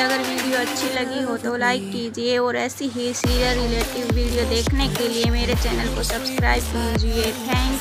अगर वीडियो अच्छी लगी हो तो लाइक कीजिए और ऐसी ही सीरियल रिलेटिव वीडियो देखने के लिए मेरे चैनल को सब्सक्राइब कीजिए। थैंक